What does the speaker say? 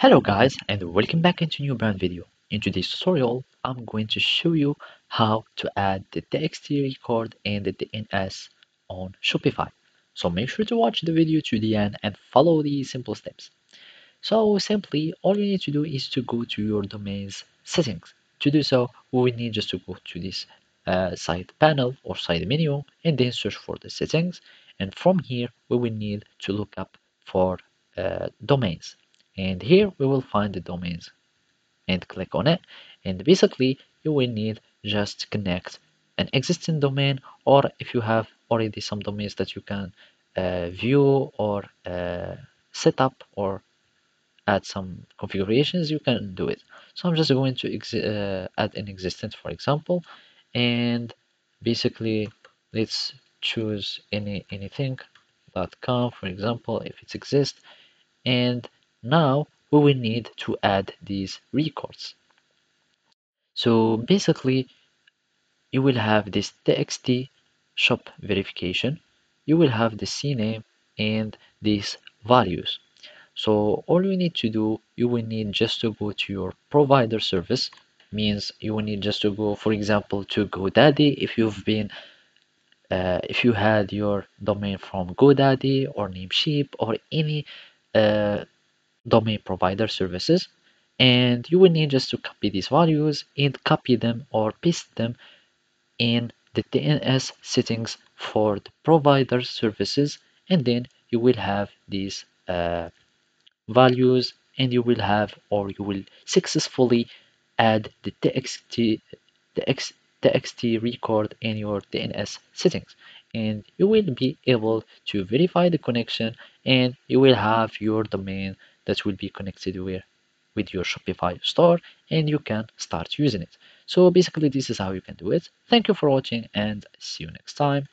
Hello guys and welcome back into new brand video. In today's tutorial, I'm going to show you how to add the TXT record and the DNS on Shopify. So make sure to watch the video to the end and follow these simple steps. So simply, all you need to do is to go to your domain's settings. To do so, we need just to go to this uh, side panel or side menu and then search for the settings. And from here, we will need to look up for uh, domains and here we will find the domains. And click on it. And basically you will need just connect an existing domain or if you have already some domains that you can uh, view or uh, set up or add some configurations you can do it. So I'm just going to uh, add an existent for example. And basically let's choose any anything .com for example if it exists. And now we will need to add these records. So basically, you will have this txt shop verification, you will have the CNAME and these values. So all you need to do, you will need just to go to your provider service, means you will need just to go, for example, to GoDaddy if you've been uh, if you had your domain from GoDaddy or Namecheap or any uh, domain provider services and you will need just to copy these values and copy them or paste them in the DNS settings for the provider services and then you will have these uh, values and you will have or you will successfully add the txt the X, txt record in your DNS settings. And you will be able to verify the connection and you will have your domain that will be connected with, with your Shopify store and you can start using it. So basically this is how you can do it. Thank you for watching and see you next time.